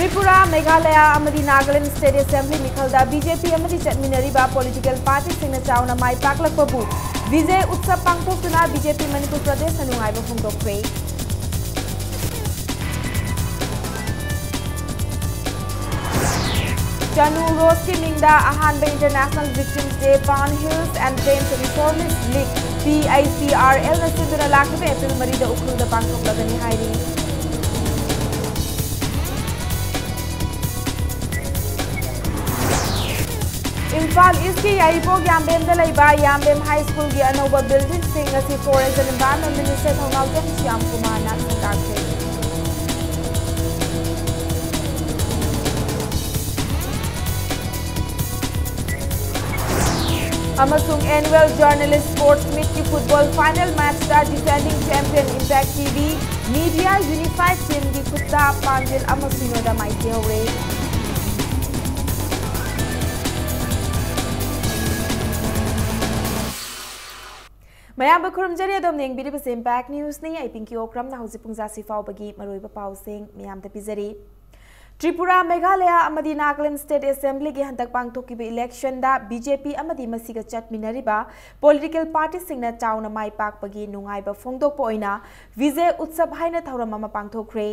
Tripura, Meghalaya Nagaland, state assembly BJP चमीनरी political party चावना माइ पाकू विजय उत्सव पाखोना बीजेपी, मणिपुर प्रदेश नुंगे चनु रोज की अहब international victim day, pan hills and plains reformist league P I C R L Singh lakh April मरीद उखुद पाखों इम्फाल ईस्ट की याईपोग याम्बेम याम्बेम हाई स्कूल की अनौब building forest and environment minister Thounaojam Shyam Kumar संगाखे अमसुंग एनुअल जर्नलिस्ट स्पोर्ट्स मीट की football final match का defending champion impact TV media unified team की खुदा पांजिल माइके मैं खुरजरी इंपैक् न्यूज़ ने क्रम होंजाफाबी पासी मैं पीजरी त्रिपुरा मेघालय नागलैंड स्टेट असेंबली की हंत पाथिब इलेक्शन बीजेपी चटमी पोलिटिकल पार्टी चाउन की पापी फोदपना विजय उत्सव है पाथोरे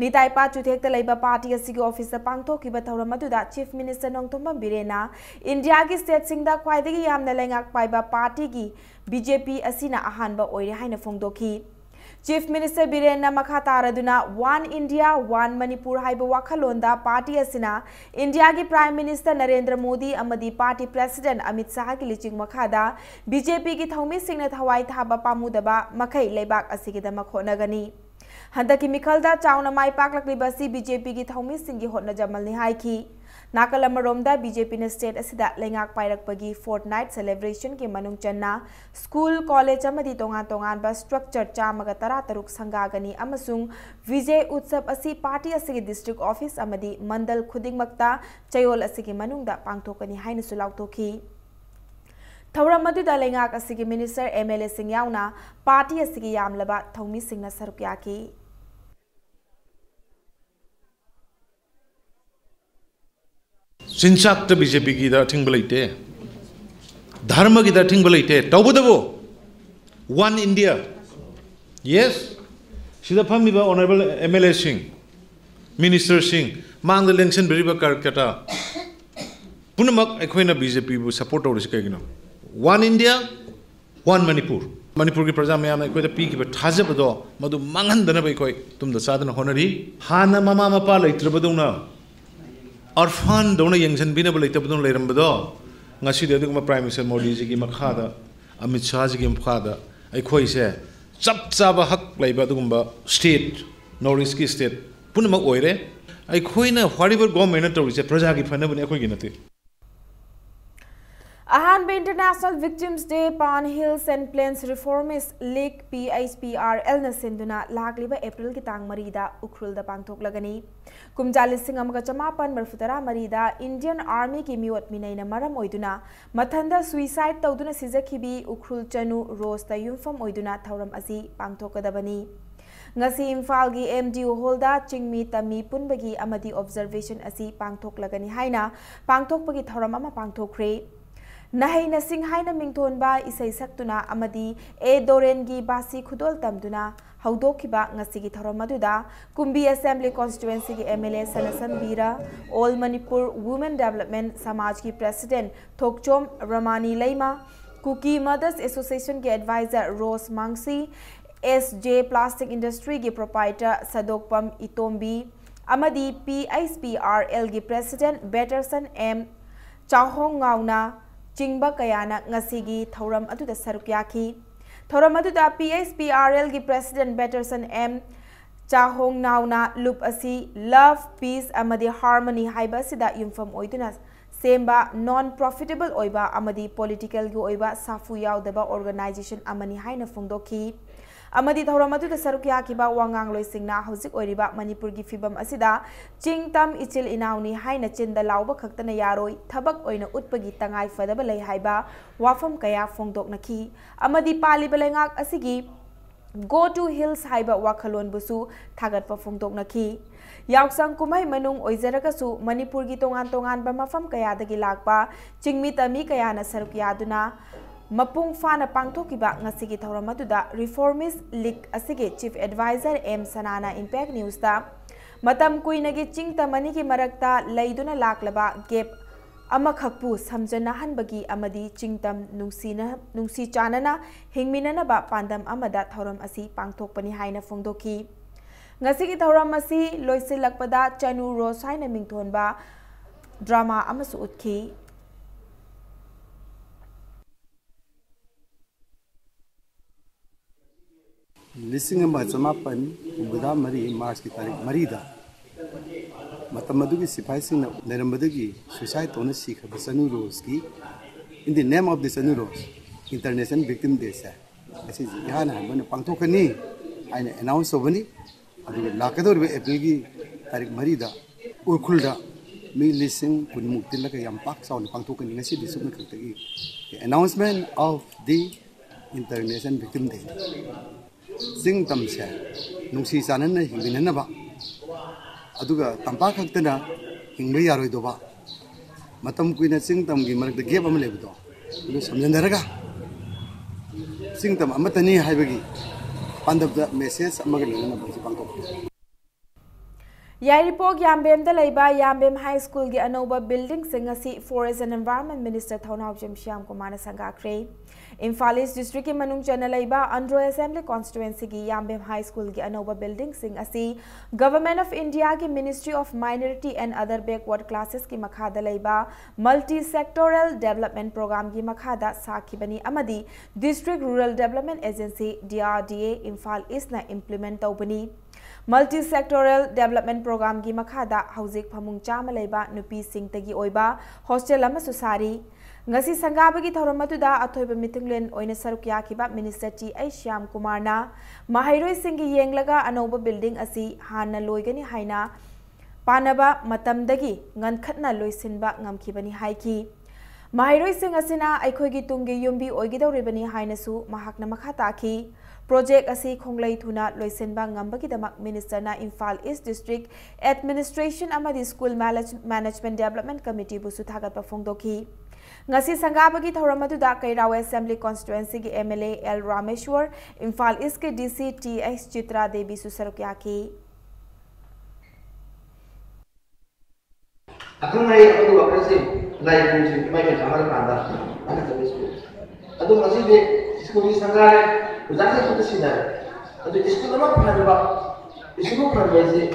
निता इपा चुथेक्त पार्टी की ऑफ़िस पाथिब तौरम चीफ मिनिस्टर नौथम बीरेना इंडिया की स्टेट खाई लेना पाई पार्टी की की बीजेपी असिना अहानबा ओइरे हाइना चीफ मिनिस्टर बीरेन मखा वन इंडिया वन मणिपुर हाइब वाखलोंदा पार्टी असिना इंडिया की प्राइम मिनिस्टर नरेंद्र मोदी अमदी पार्टी प्रेसिडेंट अमित शाह की लिचिंग मखादा बीजेपी की थौमी सिंह थवाई थाबा पामुदबा मखै लेबाक असिगिदमक होनगनी हंदकी मिखलदा चाउना माई बीजेपी की थौमी सिंह नाकल बीजेपी ने स्टेट असिदा लेंगाक पाइरकपगी फोर्टनाइट सेलिब्रेशन के मनुंग चन्ना स्कूल कॉलेज अमदी तोंगान तोंगान बा स्ट्रक्चर चामगा तरा तरुक संगागनी विजय उत्सव असी पार्टी असिगे डिस्ट्रिक्ट ऑफ़िस मंडल खुदिंगमक्ता चयोल मनुंगदा पांगथोकनी हाइनसु लाउथोखी थौरम अदुदा लेंगाक मिनिस्टर पार्टी असिगे यामलबा थौमी सरुक याकी चिंचाक बीजेपी की थिंग लेते धर्म की थिंग लेते तबदबो वन इंडिया यस सिदा फमीब honourable MLA Singh minister Singh मांग लेंसन बिरिबा कारकटा पुनमक अखोइना बीजेपी बु सपोर्ट तौरस कगिनो one India one Manipur Manipur की प्रजा मैम अखोइदा पीखिबा थाजबदो मदु मांगहंदना बखोइ तुमदा सादना होनरी हाना ममा मपा लेत्रबदौना अर्फान दौना amit shah ji gi makhada ai khoi se chap chaba hak leiba dugumba state north east ki state punma oire ai khoi na whatever government to rise praja gi phana bani khoi gi nati अहानबे international victims day pan hills and plains reformist league P H P R L सिंधुना लाग April की तांग मरीदा उखरुल पांथोक्लगनी कुमजा लिसिंग अमगा चमापन मरफुतरा मरीदा इंडियन आर्मी की मियोट मिनैना मरम ओइदुना मथंदा सुइसाइड तौदुना सिजखिबी उखरुल चनु रोस्ता युमफम ओइदुना थौरम असी पांथोकदबनी ngasi imphal gi mdu holda, chingmi tami punbagi, amadi observation asi pangthoklagani haina. Pangthokpagi thoram ama pangthokre नहै नसिंग हाइना मिंगथोनबा इसै सक्तुना अमदी ए दोरेनगी बासी खुदोल तमदुना हौदोखिबा ngसिगी थरमदुदा कुंबी असेंबली कॉन्स्टिट्युएंसी गी एमएलए सनसन बीरा ऑल मणिपुर वुमेन डेवलपमेंट समाज की प्रेसिडेंट थोकचोम रमानी लेमा कुकी मदर्स एसोसिएशन के एडवाइजर रोस मांगसी एस जे प्लास्टिक इंडस्ट्री गी प्रोपाइटर सदोकपम इतोंबी अमदी एल की प्रेसिडेंट बेटरसन एम चाहोंगाउना कयाना ngasi थौरम P S P R L की प्रेसिडेंट बेटरसन एम चाहों नाउना लुप असी लव पीस हार्मनी युमफम ओइदुना सेम्बा नॉन प्रॉफिटेबल पॉलिटिकल ओइबा साफु याउदबा ऑर्गनाइजेशन अमनी सरुक मणिपुर की असिदा चिंग तम इचिल इनाउनी हाइना चिंदा लाउबा खक्तना यारोय थबक ओइना उत्पगी तंगाई फदबा लई हाइबा वाफम कया पालिबा लेंगाक असिगी गो टू हिल्स यावसंग कुमई मनुंग ओइजरगसु मणिपुर की तोंगान बा मफम कयादगी लाकपा चिंगमी तमी कयाना सरुक यादुना sanana impact news da matam kuinagi ching tamani ki marakta leiduna laklaba gap अमखकपु समजनाहनबगी अमदी चिंगतम नुंसीना नुंसी Chanana हिंगमिननबा पांदम थौरम असि loisilakpada chanu rose haina mingthonba drama amasu utki लिसिंग अमा चमापन उबदा मरी मार्च की तारीख मरीदा सुसाइड होने सीखब चनु रोज की in the name of the Chanu Rose international victim day से यहाँ पांथोखनी आइने अनाउंस होबनी लाकदौर एप्रिल की तारीख मरीदा उखुल मी लिसिंग कुनमुक तिलक यम पाक साउन पांथोखनी the international victim day. sing tam sanan na hinginana ba अदुगा Tampa खक्तना हिंग मतम कुइना सिंग तम की मरक गेप समझनदरगा सिंग हाइबगी पांदब मेसेज पांको द लेबा याम्बेम हाई स्कूल की अनोबा बिल्डिंग सिंग असि forest and Imphal east district की मनुंग चनलैबा अंड्रो असेंबली कॉन्स्टिट्युएंसी की याम्बेम हाई स्कूल की अनोबा बिल्डिंग सिंग असि गवर्नमेंट ऑफ़ इंडिया की ministry of minority and other backward classes की मखादा लेबा मल्टी सेक्टोरल डेवलपमेंट प्रोग्राम की मखादा साखिबनी अमदी district rural development agency DRDA Imphal east implement तौबनी multi sectoral development programme की मखादा हौजिक फमुंग चामा लेबा नुपी सिंगतगी ओइबा हॉस्टल अमसु सारी ngasi sangabagi thoram atuda athoiba mitunglen oina saruk yakiba minister ti ai shyam kumar na mahairoi singi yenglaga anoba building asi hanna loigani haina panaba matamdagi ngankhatna loisinba ngamkhibani haiki mahairoi sing asina aikhoigi tunggi yumbi oigidawribani hainasu mahakna makha taki project asi khonglai thuna loisenba ngambagi damak minister na Imphal East District Administration amadi School Management Development Committee bu su thagat pa phongdoki ngasi sangabagi thoram aduda kairaw assembly constituency gi mla l rameshwar imphal east ke dc ts chitra devi susarukya ki akang mai adu apre lai ku si mai ke samar kanda ana tabe school adu ngasi de school ni sangare ujase kutu sina adu school ma phana ba school phana ba se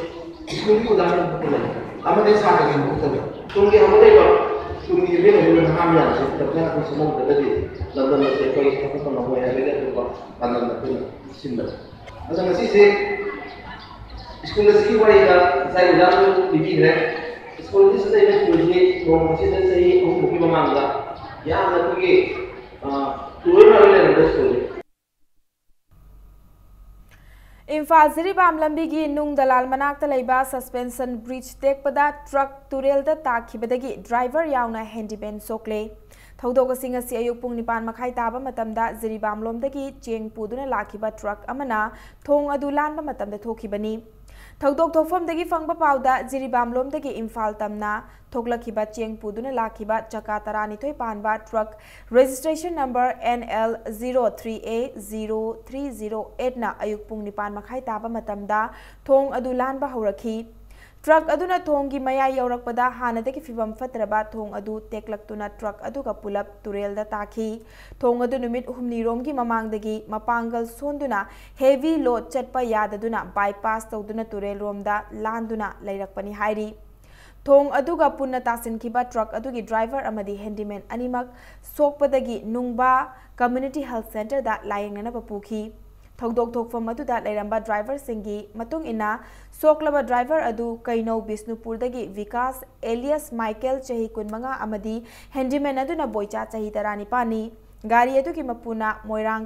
school ni udaharan putu amade sa ni putu tungi amade ba Sumilin yung hamyan, siyempre kung sumunod na dali, lalo na sa ikaw, ito ko mabuhay na bigyan ko ba, lalo na ko sinda. Asa nga sisi, iskul na sikiwa ila, sa ilang bibire, iskul na sa ilang kulit, kung sisa sa iyo, kung bukimamanga, yan na kugi, tuwi na rin ang gusto niya. Imphal Jiribam लंबी नुंग दलाल मनाक suspension bridge तेकपदा truck तुरेल ताखिबदगी driver यावना handyman सोकले थौदोगसिंग असि अयुक पुंग निपान मखाई ताबा मतमदा जिरीबाम लोमदगी चेंग पुदुना लाखिबा ट्रक अमना थोंग अदु लानबा मतमदा थोखिबनी थौदोक फंग पाद जिरीबाम इम्फा तमना थोकलखिबा चेंग पुदुना लाखिबा चका तरानिथोय Panba truck registration number N L zero three A zero three zero eight ना अयुक पुंग मखाई ताबा थोंग अदु ट्रक अदुना थोंगी मया यौरकपदा हानदगी फिबम फतरबा थोंग अदु ट्रक अदुगा पुलप ताखी थोंग अदु नुमित हुमनी रोमगी ममांगदगी मपांगल सोंदुना हेवी लोड चटपा याददुना बाईपास तौदुना तुरेल लांदुना थोंग अदुगा पुन्ना तासिनखिबा ट्रक अदुगी ड्राइवर अमदी हैंडीमैन अनिमक सोकपदगी नुंगबा कम्युनिटी लेरंबा ड्राइवर सिंगी सोकलबा ड्राइवर अदु कैनो बिष्णुपुरदगी विकास एलियस माइकल चही अमदी हैंडीमैन अदुना बोइचा चही तरानिपानी गाड़ी अदुगी मपुना मोइरांग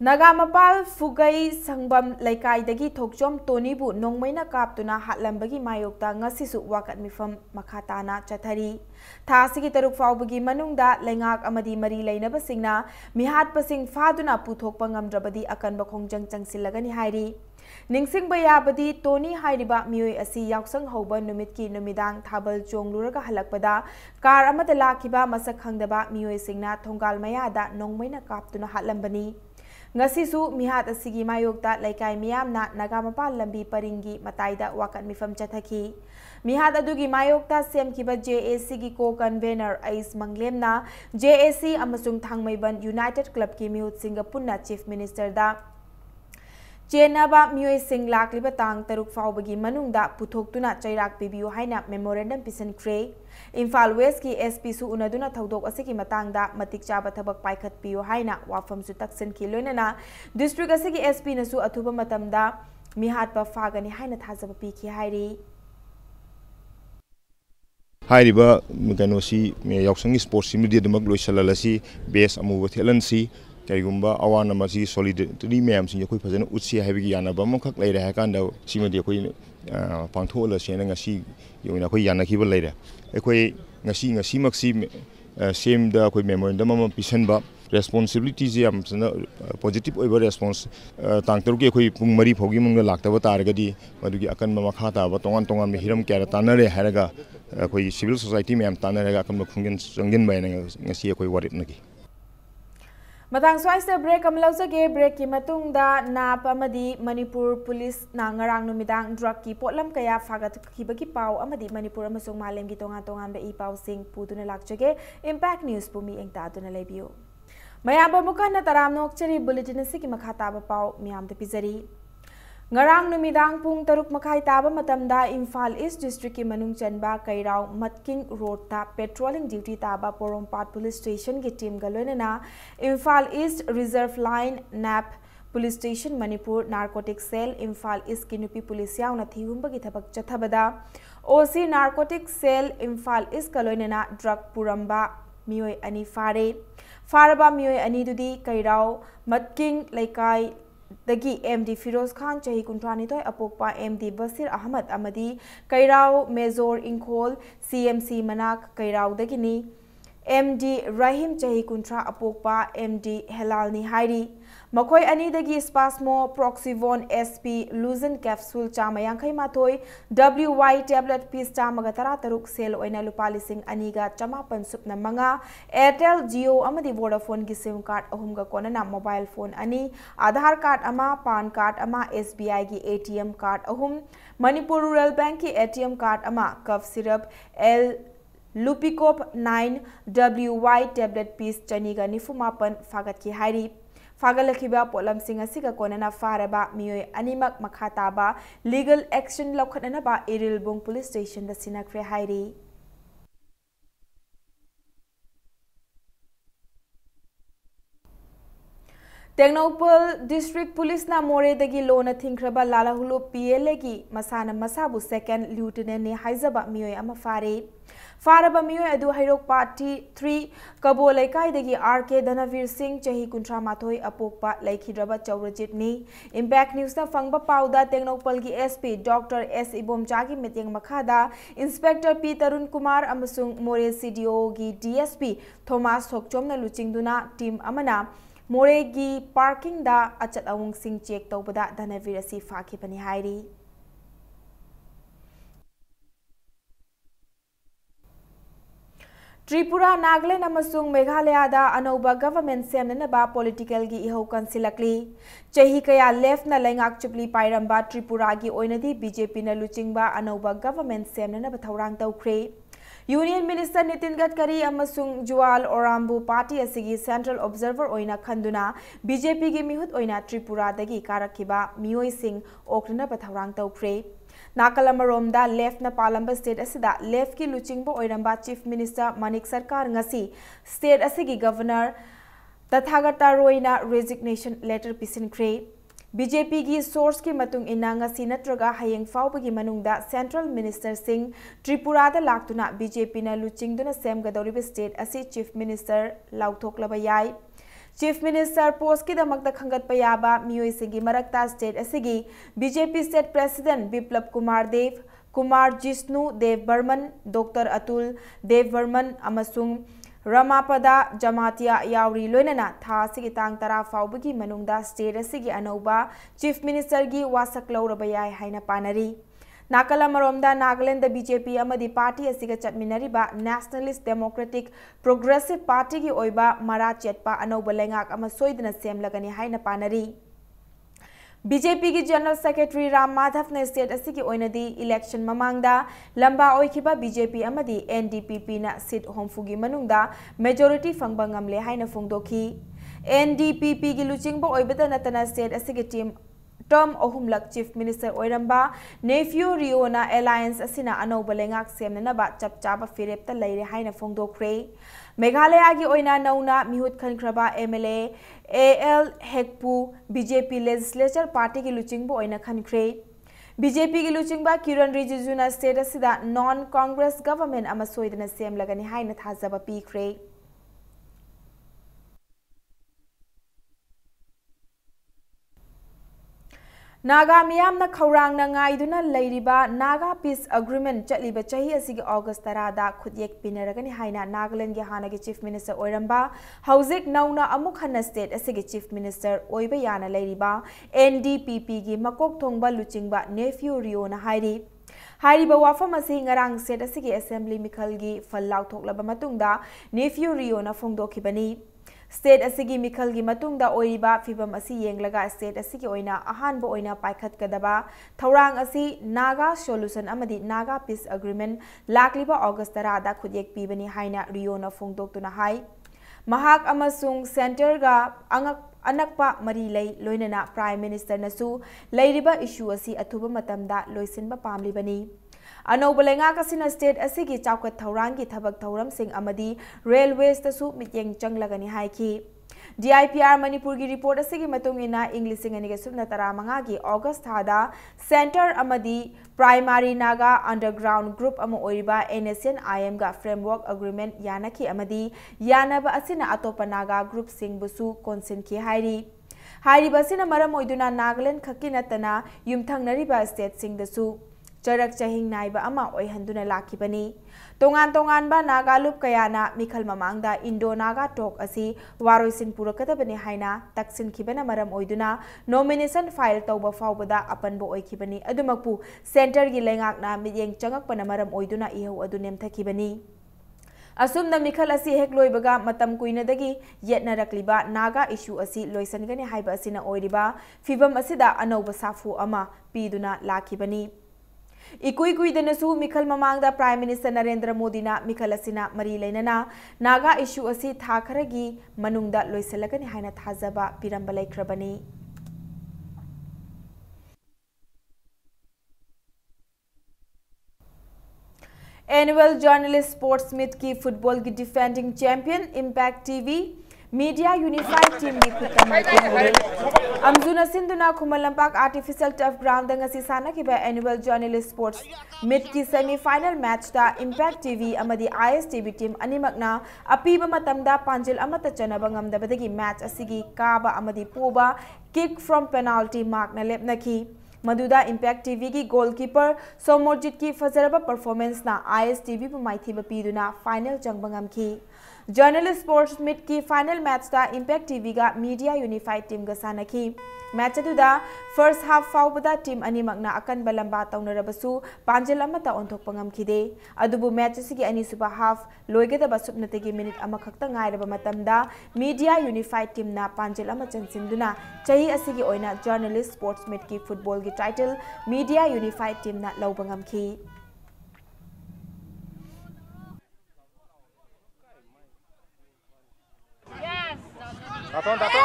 नगा मपाल फुगई संगम लेकायदगी Thokchom टोनीबु नोंगमैना कापतुना हातलंबगी मायोक्ता ngasisu wakat mifam makhatana chathari थासिगी तरुक फाउबगी मरी लेना सिंगना मिहात पसिंग अकनब खोंजंग चंगसिलगनि हायरी टोनी हायरिबा नुमित की नुमिदांग थाबल चोंगलुरगा हलकपदा कार अमद मसक खंगदबा मियोय सिंगना थोंगाल मयादा नोंगमैना कापतुना हातलंबनी nagamapal lambi paringi mataida wakat mifam chathaki mihat adugi mayokta semkiba JAC gi ko convener ais manglemna JAC amasung thangmaiban United Club ki mihut singa punna chief minister da चेनबा मियोइसिंग लाक्लिबा तांग तरुक फाउबगी मनुंगदा पुथोक्तुना चैराक पिबियु हाइना मेमोरेंडम पिसनख्रे इम्फाल वेस्ट की एसपी सु उनदुना थौदोक असिकी मतांगदा मतिक चाबा पाइखत पियो हाइना वाफम सु तक्सन की लोइनना डिस्ट्रिक्ट असिकी एसपी नसु अथुबा मिहातबा फागनी हाइना थाजबा पिखि यावसंगी स्पोर्ट्स लोइसललसी बेस अमुबा थेलनसी ꯀꯩꯒꯨꯝꯕ ꯑꯋꯥ ꯑꯃꯁꯤ ꯁꯣꯂꯤꯗꯔꯤꯇꯤ ꯃꯌꯥꯝꯁꯤꯡ ꯑꯩꯈꯣꯏ ꯐꯖꯅ ꯎꯠꯁꯤ ꯍꯥꯏꯕꯒꯤ ꯌꯥꯅꯕ ꯑꯃꯈꯛ ꯂꯩꯔꯦ ꯍꯥꯏ ꯀꯥꯟꯗ ꯁꯤꯃꯗꯤ ꯑꯩꯈꯣꯏ ꯄꯥꯡꯊꯣꯛꯍꯜꯂꯁꯦꯅ ꯉꯁꯤꯒꯤ ꯑꯣꯏꯅ ꯑꯩꯈꯣꯏ ꯌꯥꯅꯈꯤꯕ ꯂꯩꯔꯦ ꯑꯩꯈꯣꯏ ꯉꯁꯤ ꯉꯁꯤꯃꯛꯁꯤ ꯁꯦꯝꯗ ꯑꯩꯈꯣꯏ ꯃꯦꯃꯣꯔꯦꯟꯗꯝ ꯑꯃ ꯄꯤꯁꯟꯕ ꯔꯦꯁꯄꯣꯟꯁꯤꯕꯤꯂꯤꯇꯤꯁꯤ ꯌꯥꯝ ꯐꯖꯅ ꯄꯣꯖꯤꯇꯤꯕ ꯑꯣꯏꯕ ꯔꯦꯁꯄꯣꯟꯁ ꯇꯥꯡ ꯇꯔꯨꯛꯀꯤ ꯑꯩꯈꯣꯏ ꯄꯨꯡ ꯃꯔꯤ ꯐꯥꯎꯒꯤ ꯃꯅꯨꯡꯗ ꯂꯥꯛꯇꯕ ꯇꯥꯔꯒꯗꯤ ꯃꯗꯨꯒꯤ ꯑꯀꯟꯕ ꯃꯈꯥ ꯇꯥꯕ ꯇꯣꯉꯥꯟ ꯇꯣꯉꯥꯟꯕ ꯍꯤꯔꯝ ꯀꯌꯥꯗ ꯇꯥꯟꯅꯔꯦ ꯍꯥꯏꯔꯒ ꯑꯩꯈꯣꯏ ꯁꯤꯚꯤꯜ ꯁꯣꯁꯥꯏꯇꯤ ꯃꯌꯥꯝ ꯇꯥꯟꯅꯔꯒ ꯑꯀꯟꯕ ꯈꯣꯡꯖꯟ ꯆꯪꯁꯤꯟꯕ ꯍꯥꯏꯅ ꯉꯁꯤ ꯑꯩꯈꯣꯏ ꯋꯥꯔꯦꯞꯅꯈꯤ ꯃꯇꯥꯡ ꯁ꯭ꯋꯥꯏꯁꯤꯗ ꯕ꯭ꯔꯦꯛ ꯑꯃ ꯂꯧꯖꯒꯦ ꯕ꯭ꯔꯦꯛꯀꯤ ꯃꯇꯨꯡꯗ ꯅꯥꯞ ꯑꯃꯗꯤ ꯃꯅꯤꯄꯨꯔ ꯄꯨꯂꯤꯁꯅ ꯉꯔꯥꯡ ꯅꯨꯃꯤꯗꯥꯡ ꯗ꯭ꯔꯒꯀꯤ ꯄꯣꯠꯂꯝ ꯀꯌꯥ ꯐꯥꯒꯠꯈꯤꯕꯒꯤ ꯄꯥꯎ ꯑꯃꯗꯤ ꯃꯅꯤꯄꯨꯔ ꯑꯃꯁꯨꯡ ꯃꯥꯂꯦꯝꯒꯤ ꯇꯣꯉꯥꯟ ꯇꯣꯉꯥꯟꯕ ꯏ ꯄꯥꯎꯁꯤꯡ ꯄꯨꯗꯨꯅ ꯂꯥꯛꯆꯒꯦ ꯏꯝꯄꯦꯛ ꯅ꯭ꯌꯨꯁꯄꯨ ꯃꯤꯠꯌꯦꯡ ꯇꯥꯗꯨꯅ ꯂꯩꯕꯤꯌꯨ ꯃꯌꯥꯝꯕ ꯑꯃꯨꯛ ꯍꯟꯅ ꯇꯔꯥꯝꯅ ꯑꯣꯛꯆꯔꯤ ꯕꯨꯂꯦꯇꯤꯟ ꯑꯁꯤꯒꯤ ꯃꯈꯥ ꯇꯥꯕ ꯄꯥꯎ ꯃꯤꯌꯥꯝꯗ ꯄꯤꯖꯔꯤ पुंग तरुक मखाई ताब मतमदा इंफाल ईस्ट डिस्ट्रिक्ट की मनुंग चनबा कैराव मटकिंग रोड ता पेट्रोलिंग ड्यूटी ताब पोरोमपाट पुलिस स्टेशन की टीम गलोयना इंफाल इस reserve line nap police station Manipur narcotic cell Imphal east की नुपी पुलिस यावना थीहुंब की थबक चथबदा OC narcotic cell Imphal east कलोयना drug पुरंबा मियोय अनि फारे फारबा मियोय अनि दुदी कैराव मटकिंग लैकाई दगी एमडी फिरोज खान चाही अपोप एम डी बसीर अहमद अमदी कैराव मेजोर इंखोल सी एम सी मनाक कैराव दगिनी एमडी रहीम चाही कुंथ्रा एम डी हेलाल हाइरी मखोई अनीदगी स्पास्मो प्रोक्सिवोन एसपी लूजन कैप्सूल चामा यांखै माथोई डब्ल्यू वाई टैबलेट पीस चामगा तरा तरुक सेल ओइना लुपा लिसिंग अनीगा चमापन सुपना मंगा एयरटेल जियो अमदी वोडाफोन की सिम कार्ड अहुमगा कोनना मोबाइल फ़ोन अनि आधार कार्ड अमा पान कार्ड अमा एसबीआई की एटीएम कार्ड अहुम मणिपुर रूरल बैंक की एटीएम कार्ड अमा cough syrup L लुपिकोप nine W Y tablet piece चनीगा निफुमापन फागत की हाइरी फागलखिबा पोलमसिंग असिगा कोनना फारबा मियोय अनिमक मखाताबा legal action लौखननबा Irilbung police station the सिनाख्रे हाइरी टेक्नोपल district police ना मोरेदगी लोन थिंख्रबा लालाहुलो पीएलए की मसाना मसाबु सेकंड ल्यूटेनेंट ने हाइजबा मियोय अमा फारे फारब हैरोक पार्टी 3 कबो लेकाइदगी आर के धनवीर सिंह चही कुंट्रा माथोय अपोकपा लेखिद्रबा चौरजित नि इंपैक्ट न्यूज़ ना फंगबा पाउदा टेक्नोपल की एसपी डॉक्टर एस इबोमचा की मखादा inspector P Tarun Kumar Moreh CDO की डीएसपी थोमास थोकचोमना लुचिंगदुना टीम अमना मोरेगी पार्किंग अचत अवंग चेक तौबदा धनवीर फाखिबनी त्रिपुरा नागालैंड अमसुंग मेघालयदा अनौब गवर्नमेंट सेमनबा पॉलिटिकल की इहो कंसिलकली चही कया लेफ़्ट न चुपली पाइरंबा त्रिपुरा की ओइनदी बीजेपी न लुचिंगबा अनौब गवर्नमेंट सेमनब थौरांग तौख्रे यूनियन मिनिस्टर नितिन गडकरी अमसुंग जुआल ओरामबु पार्टी असिगी सेंट्रल ऑब्जर्वर ओइना बीजेपी की मिहुत त्रिपुरा दगी कारकिबा मियोई सिंह ओकरना पथौरांग तौख्रे नाकलमरोम लेफ़्ट ना पालब स्टेट असद लेफ़्ट की लुचिब चीफ मिनीस्टर मनिक सरकार स्टेट असी गवर्नर तथागत रोयन रेजिग्नेशन लेटर पीसीख्रे बीजेपी की सोर्स की मतुंग इनासी नत्रगा हयें फाउबगी मनुंगदा सेंट्रल मिनिस्टर सिंह त्रिपुरा लातना बीजेपी लुचिदुना सेमगदौरी स्टेट असी चीफ मिनिस्टर लाथोलब याई चीफ मिनिस्टर पोस्ट की state असगी BJP state president Biplab Kumar Deb Kumar Jishnu Dev Barman doctor Atul Deb Barman Ramapada Jamatia यावरी लोनना था सिगी तांग तरा फाउबगी मनुंगदा स्टेट असिगी अनौबा चीफ मिनिस्टर की वासक लौरब हाइना पानरी नाकल नागालैंड बीजेपी अमदी पार्टी असिगा चटमिनरिबा नेशनलिस्ट डेमोक्रेटिक प्रोग्रेसिव पार्टी की ओइबा मरा चेटपा अनौब लेंगाक अमा सेमलगनी हाइना पानरी बीजेपी की जनरल सेक्रेटरी राम माधव ने स्टेट की इलेक्शन ममांगदा लंबा ओइखिबा बीजेपी अमदी एनडीपीपी ना सीट होमफुगी मनुंगदा मेजॉरिटी फंगबा एन डी पी पी की ओइबदा नतना स्टेट टर्म अहुमलक चीफ मिनिस्टर ओइरंबा नेफ्यू रियोना एलायंस अनौब लेंगाक सेमननबा चप चाबा फिरेपता लेरे हाइना फोंदोखरे मेघालय की नौना मिहुत खनख्रबा एमएलए एएल हेकपू बीजेपी लेजिस्लेचर पार्टी की ओइना खनख्रे बीजेपी की लुचिंगबा किरण रिजिजुना स्टेट असिदा नॉन कांग्रेस गवर्नमेंट अमा सोइदना सेमलगनी पीख्रे नागा मैम खौरना नागा पीस अग्रीमें चलने चाही अगस्त तरह खुदे पीनरगनी है नागलें हाने की चीफ मिनिस्टर होरबा हजिक नौना हन स्टेट असी चीफ मिनिस्टर होना एन डी पी पी की मकोक थोब लुचिब नेफ्यू रिओना वफम सेट असी फल लाथ नेफ्यू रिओना फोदी मिखल की फिबम असी येंगलगा स्टेट असगी ओइना अहान बो ओइना पाइखत कदबा थौरांग असी नागा अमदी नागा पीस खुदेक पीबनी हाइना रियोना फोंगदोक्तुना हाई महाक अमसुंग सेंटर गा मरी लई लोइनना प्राइम मिनिस्टर नसु लैरिबा इशू असी अथुबा पामलिबनी अनौब लेंगाक स्टेट असिगी चाउकत थौरांगी थबक थौरमसिंग अमदी रेलवेस्तसु मित्येंग चंगलगनी हाइकी DIPR Manipur की रिपोर्ट असिगी मतुंग इना इंग्लिसिंग अनिगे सुबना तरा मंगा की अगस्त थादा centre primary Naga underground group um S N I गा फ्रेमवर्क एग्रीमेंट यानकी अमदी यानब अतोप नागा ग्रुप सिंग बुसु कोनसिन की हाइरी हाइरिबसिना मरम नागालैंड खक्की नतना स्टेट सिंगदसु चरक चहिंग नाइबा अमा ओइहंदुना लाखिबनी तोंगान तोंगानबा नागालुप कयाना मिखल ममांगदा इंडो नागा टॉक मरम ओइदुना नॉमिनेशन फ़ाइल तौबा फाउबदा अपनबो सेंटर मियेंग चंगकपना मरम ओइदुना इहौ नेमथखिबनी असुमना मिखल नागा इशू असि लोइसनगनी हाइबा असिना ओइरिबा फिबम असिदा अनौबा साफु अमा पीदुना ꯏꯀꯨꯏ ꯀꯨꯏꯗꯅꯁꯨ ꯃꯤꯈꯜ ꯃꯃꯥꯡꯗ ꯄ꯭ꯔꯥꯏꯝ ꯃꯤꯅꯤꯁꯇꯔ ꯅꯔꯦꯟꯗ꯭ꯔ ꯃꯣꯗꯤꯅ ꯃꯤꯈꯜ ꯑꯁꯤꯅ ꯃꯔꯤ ꯂꯩꯅꯅ ꯅꯥꯒꯥ ꯏꯁꯨ ꯑꯁꯤ ꯊꯥ ꯈꯔꯒꯤ ꯃꯅꯨꯡꯗ ꯂꯣꯏꯁꯤꯜꯂꯒꯅꯤ ꯍꯥꯏꯅ ꯊꯥꯖꯕ ꯄꯤꯔꯝꯕ ꯂꯩꯈ꯭ꯔꯕꯅꯤ annual journalist sports meet ki football ki defending champion impact tv media unified team की खुद अमजुन सिंधुना खुमल लंपाक आर्टिफिशियल टफ ग्राउंड ngasi सानखिबा एनुअल जर्नलिस्ट स्पोर्ट्स मिड की सेमीफाइनल मैच दा इंपैक्ट टीवी अमदी आईएसटीवी टीम अनिमकना अपीब मतमदा पांजिल अमत चनब ngamdabadagi मैच असigi काबा अमदी पोबा किक फ्रॉम पेनाल्टी मार्क न लेपनखी मधुदा इंपैक्ट टीवी की गोलकीपर सोमोरजित की फजरब परफॉर्मेंस ना आईएसटीवी माइथीब पीदुना फाइनल चंगबंगम की जर्नल स्पोर्ट्स मीट की फाइनल मैच इंपैक्ट टीवी का मीडिया यूनिफाइड टीम सा मैच अद फ़र्स्ट हाफ़ फाउद टीम अनेम अकब लंबा तौनबू पाजल ओंथपे मैच अगे अनीसुब हाफ़ लोगदब सूनते मिनट मीडिया यूनिफाइड टीम पाजल चंसीना चाही जर्नलिस्ट स्पोर्ट्स मीट की फुटबॉल की टाइटल मीडिया यूनिफाइड टीम लौब ग Tonta,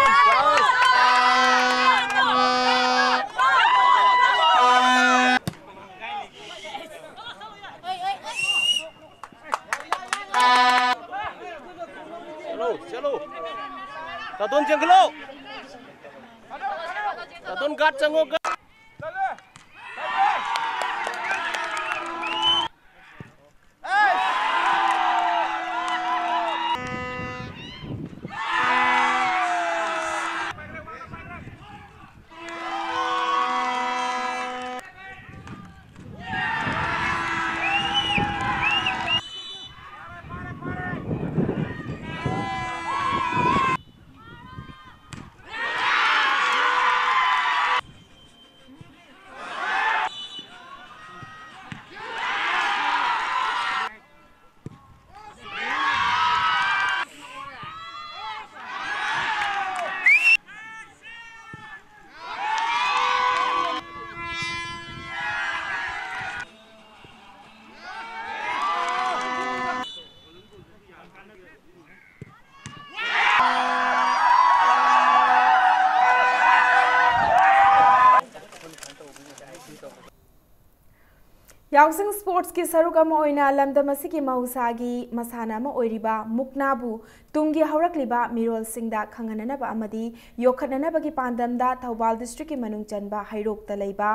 ꯌꯥꯎꯁꯪ ꯁ꯭ꯄꯣꯔꯠꯁꯀꯤ ꯁꯔꯨꯛ ꯑꯃ ꯑꯣꯏꯅ ꯂꯝꯗꯝ ꯑꯁꯤꯒꯤ ꯃꯍꯧꯁꯥꯒꯤ ꯃꯁꯥꯟꯅ ꯑꯃ ꯑꯣꯏꯔꯤꯕ ꯃꯨꯛꯅꯥꯕꯨ ꯇꯨꯡꯒꯤ ꯍꯧꯔꯛꯂꯤꯕ ꯃꯤꯔꯣꯜꯁꯤꯡꯗ ꯈꯪꯍꯟꯅꯅꯕ ꯑꯃꯗꯤ ꯌꯣꯛꯈꯠꯅꯅꯕꯒꯤ ꯄꯥꯟꯗꯝꯗ ꯊꯧꯕꯥꯜ ꯗꯤꯁꯇ꯭ꯔꯤꯛꯀꯤ ꯃꯅꯨꯡ ꯆꯟꯕ ꯍꯩꯔꯣꯛꯇ ꯂꯩꯕ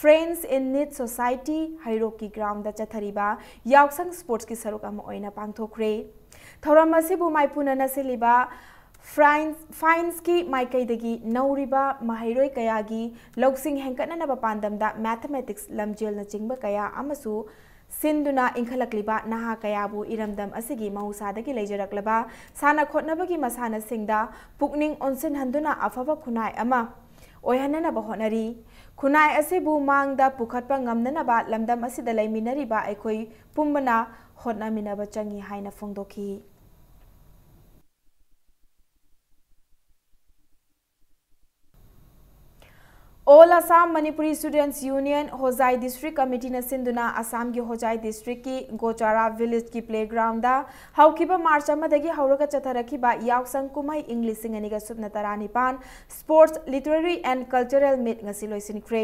ꯐ꯭ꯔꯦꯟꯁ ꯏꯟ ꯅꯤꯠ ꯁꯣꯁꯥꯏꯇꯤ ꯍꯩꯔꯣꯛꯀꯤ ꯒ꯭ꯔꯥꯎꯟꯗ ꯆꯠꯊꯔꯤꯕ ꯌꯥꯎꯁꯪ ꯁ꯭ꯄꯣꯔꯠꯁꯀꯤ ꯁꯔꯨꯛ ꯑꯃ ꯑꯣꯏꯅ ꯄꯥꯡꯊꯣꯛꯈ꯭ꯔꯦ ꯊꯧꯔꯝ ꯑꯁꯤꯕꯨ ꯃꯥꯏꯄꯨꯅꯅ ꯁꯤꯜꯂꯤꯕ ꯐꯥꯏꯟꯁꯀꯤ ꯃꯥꯏꯀꯩꯗꯒꯤ ꯅꯧꯔꯤꯕ ꯃꯍꯩꯔꯣꯏ ꯀꯌꯥꯒꯤ ꯂꯧꯁꯤꯡ ꯍꯦꯟꯒꯠꯅꯅꯕ ꯄꯥꯟꯗꯝꯗ ꯃꯦꯊꯃꯦꯇꯤꯛꯁ ꯂꯝꯖꯦꯜꯅꯆꯤꯡꯕ ꯀꯌꯥ ꯑꯃꯁꯨ ꯁꯤꯟꯗꯨꯅ ꯏꯟꯈꯠꯂꯛꯂꯤꯕ ꯅꯍꯥ ꯀꯌꯥꯕꯨ ꯏꯔꯝꯗꯝ ꯑꯁꯤꯒꯤ ꯃꯍꯧꯁꯥꯗꯒꯤ ꯂꯩꯖꯔꯛꯂꯕ ꯁꯥꯟꯅ ꯈꯣꯠꯅꯕꯒꯤ ꯃꯁꯥꯟꯅꯁꯤꯡꯗ ꯄꯨꯛꯅꯤꯡ ꯑꯣꯟꯁꯤꯟꯍꯟꯗꯨꯅ ꯑꯐꯕ ꯈꯨꯟꯅꯥꯏ ꯑꯃ ꯑꯣꯏꯍꯟꯅꯅꯕ ꯍꯣꯠꯅꯔꯤ ꯈꯨꯟꯅꯥꯏ ꯑꯁꯤꯕꯨ ꯃꯥꯡꯗ ꯄꯨꯈꯠꯄ ꯉꯝꯅꯅꯕ ꯂꯝꯗꯝ ꯑꯁꯤꯗ ꯂꯩꯃꯤꯟꯅꯔꯤꯕ ꯑꯩꯈꯣꯏ ꯄꯨꯝꯕꯅ ꯍꯣꯠꯅꯃꯤꯟꯅꯕ ꯆꯪꯏ ꯍꯥꯏꯅ ꯐꯣꯡꯗꯣꯛꯈꯤ all Assam Manipuri students union Hojai district committee सिंधुना Assam की होजाई डिस्ट्रिक्ट की गोचारा विलेज की प्लेग्राउंड हौकिब मार्च अमदगी हौरग चथरखिब यावसंग कुमई इंग लिसिंग अनिगा सुबना तरानिपान sports literary and cultural meet ngasi loisinkhre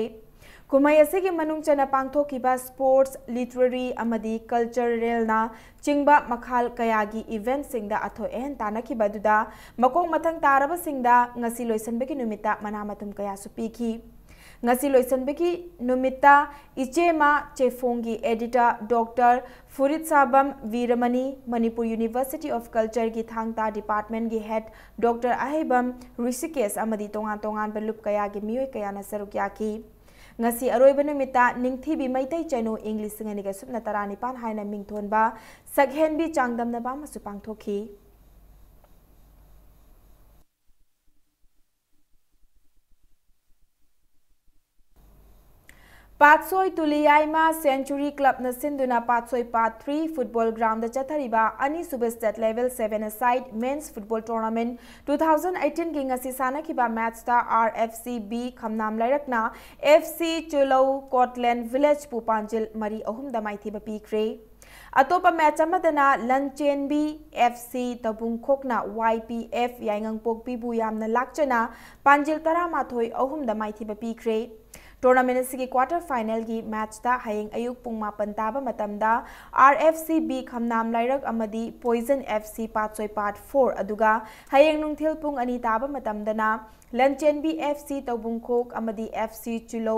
पांगथोकिबा स्पोर्ट्स लिटरेरी अमदी कल्चरल ना चिंगबा मखाल कयागी इवेंट सिंगदा अथो एहन तानखिबदुदा मकोंग मथंग तारब सिंगदा ngasi loisanbegi numita mana matum kaya supiki ngasi loisanbegi numita ichema chefonggi editor dr furit sabam viramani manipur university of culture gi thangta department gi head dr ahibam rishikesh amadi tongan tongan belup kaya gi mioi kaya na saruk yaki ngasi aroiba numita ningthibi maitai chano english ngani ga supna tarani pan haina mingthonba sakhenbi changdamna ba ma masu pangthokhi Patsoi Tuliyaima century club न सिंधुना Patsoi part 3 football ground चथरीबा अनि state level 7 side men's football tournament 2018 की ngasi सानखिबा match ता RFC B Khamnam लाइरकना FC चुलौ कोटलैंड विलेज पुपांजिल मरी अहुम दमाइथिबा पीख्रे। अतोप मैच अमदना लंचेनबी एफसी तबुंखोकना वाईपीएफ याइंगंगपोकपीबु यामना लाक्चना। पांजिल तरामाथोई अहुम दमाइथिबा पीख्रे। टूर्नामेंट की क्वार्टर फाइनल की मैच हयेंग अयुक पुंग मापन ताबा मतमदा आरएफसी बी खमनाम लाइरक अमदी एफ़ एफसी पाटसोय पार्ट 4 अदुगा हयेंग नुंगथिल पुंग अनि ताबा मतमदना लंचेनबी एफसी तौबुंखोक अमदी एफसी चुलो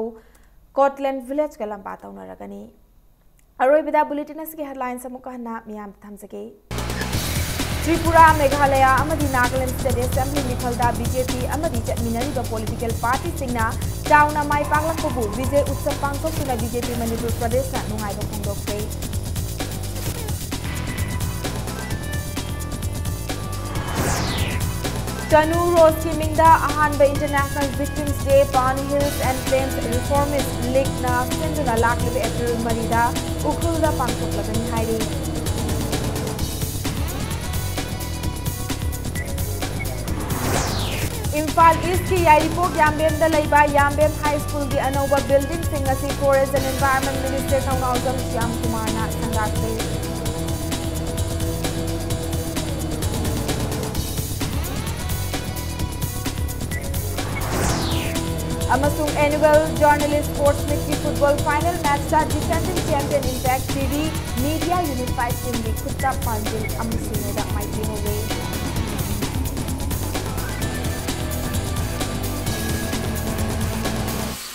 कोटलैंड विलेज का लंबा तौनरगनी अरोइबदा बुलेटिन असकी हेडलाइंस अमुक हना मियाम थमसके त्रिपुरा मेघालय नागालैंड स्टेट असेंबली मिखलदा बीजेपी चटमीनरीब पॉलिटिकल पार्टी चाउना माई पांगलकबु विजय उत्सव पांगथोक्तुना BJP Manipur Pradesh Rose Kimingda Ahanba International Victims Day Pan Hills and Plains Reformist League na sinduna lakliba April marida ukhulda pangthoklagani hairi Imphal इसकी यारीपो याम्बेब याम्बेम हाई स्कूल की अनौब building forest and environment minister सौना उजम श्याम कुमार संगाते annual journalist स्पोर्ट्समिक की football final match का defending champion impact media unified team की खुद का पाँच दिन हो गई